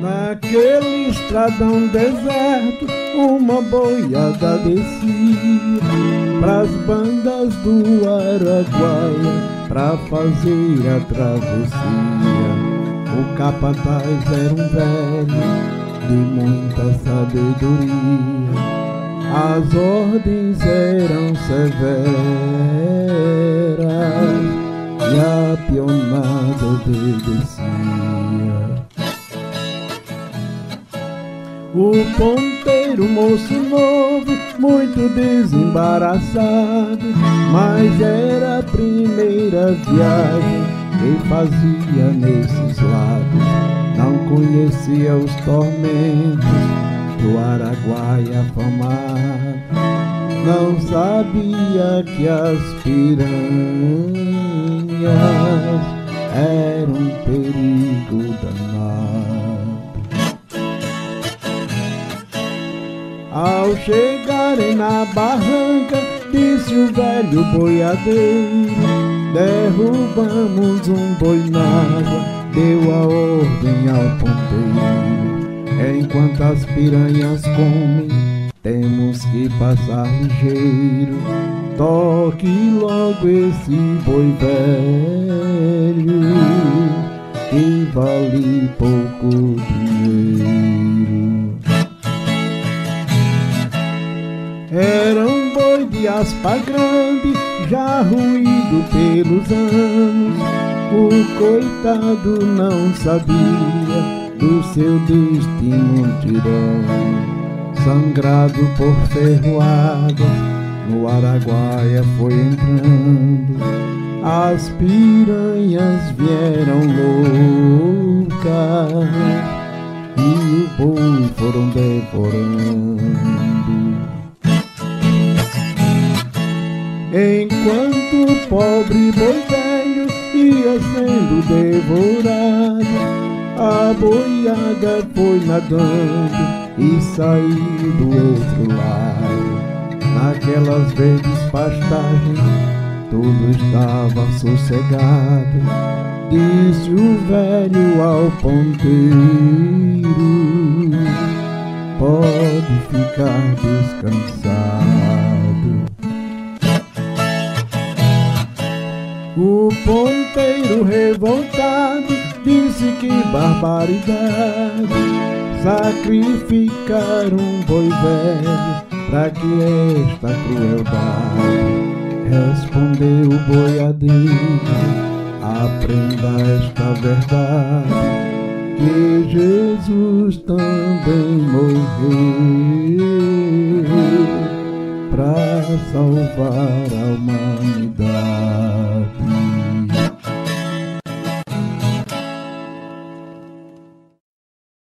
Naquele estradão deserto, uma boiada descia Pras bandas do Araguaia, pra fazer a travessia O capataz era um velho, de muita sabedoria. As ordens eram severas e a pionada obedecia. O ponteiro, moço novo, muito desembaraçado, mas era a primeira viagem que fazia nesses lados. Não conhecia os tormentos do Araguaia afamado, não sabia que as piranhas eram um perigo danado. Ao chegarem na barranca, disse o velho boiadeiro: Derrubamos um boi na água, deu a ordem ao ponteiro. Enquanto as piranhas comem, temos que passar ligeiro. Toque logo esse boi velho, que vale pouco dinheiro. Boi de aspa grande, já ruído pelos anos. O coitado não sabia do seu destino tirano. Sangrado por ferroada, no Araguaia foi entrando. As piranhas vieram loucas e o boi foram devorando. Enquanto o pobre boi velho ia sendo devorado, a boiada foi nadando e saiu do outro lado. Naquelas verdes pastagens, tudo estava sossegado. Disse o velho ao ponteiro: Pode ficar descansado. O ponteiro revoltado disse que barbaridade Sacrificar um boi velho pra que esta crueldade Respondeu o boiadeiro, aprenda esta verdade Que Jesus também morreu pra salvar a humanidade.